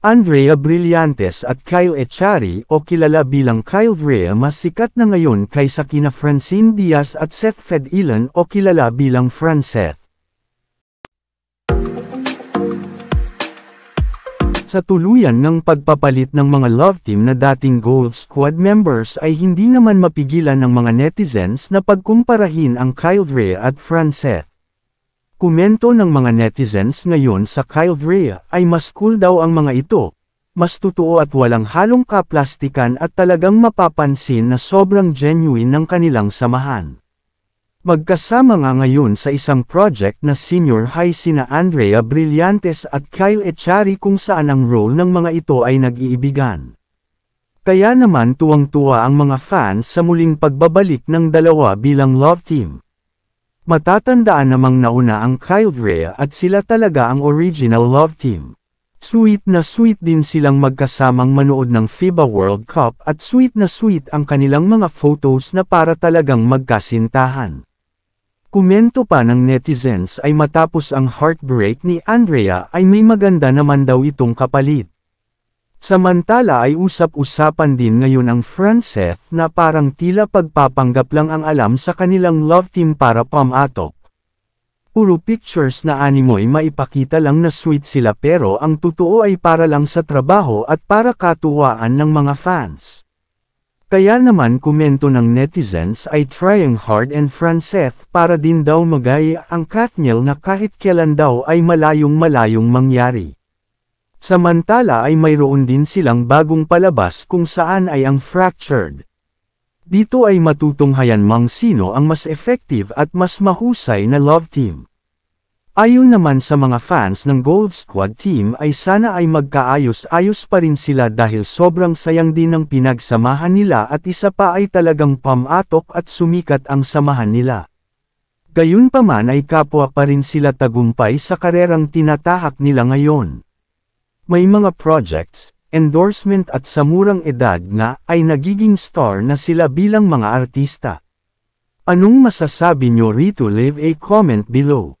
Andrea Brillantes at Kyle Echari o kilala bilang Kyle Drea mas sikat na ngayon kaysa kina Francine Diaz at Seth Fedilan o kilala bilang Franceth. Sa tuluyan ng pagpapalit ng mga love team na dating Gold Squad members ay hindi naman mapigilan ng mga netizens na pagkumparahin ang Kyle Drea at Franceth. Komento ng mga netizens ngayon sa Kyle Drea ay mas cool daw ang mga ito, mas totoo at walang halong kaplastikan at talagang mapapansin na sobrang genuine ng kanilang samahan. Magkasama nga ngayon sa isang project na senior high sina Andrea Brillantes at Kyle Echari kung saan ang role ng mga ito ay nag-iibigan. Kaya naman tuwang-tuwa ang mga fans sa muling pagbabalik ng dalawa bilang love team. Matatandaan namang nauna ang Kyle Drea at sila talaga ang original love team. Sweet na sweet din silang magkasamang manood ng FIBA World Cup at sweet na sweet ang kanilang mga photos na para talagang magkasintahan. Komento pa ng netizens ay matapos ang heartbreak ni Andrea ay may maganda naman daw itong kapalit. Samantala ay usap-usapan din ngayon ang Franceth na parang tila pagpapanggap lang ang alam sa kanilang love team para pamatok. Puro pictures na animoy maipakita lang na sweet sila pero ang totoo ay para lang sa trabaho at para katuwaan ng mga fans. Kaya naman komento ng netizens ay trying hard and Franceth para din daw magaya ang Kathniel na kahit kailan daw ay malayong malayong mangyari. Samantala ay mayroon din silang bagong palabas kung saan ay ang fractured. Dito ay matutunghayan mang sino ang mas effective at mas mahusay na love team. Ayon naman sa mga fans ng Gold Squad team ay sana ay magkaayos-ayos pa rin sila dahil sobrang sayang din ng pinagsamahan nila at isa pa ay talagang pamatok at sumikat ang samahan nila. Gayunpaman ay kapwa pa rin sila tagumpay sa karerang tinatahak nila ngayon. May mga projects, endorsement at sa murang edad nga ay nagiging star na sila bilang mga artista. Anong masasabi nyo rito leave a comment below.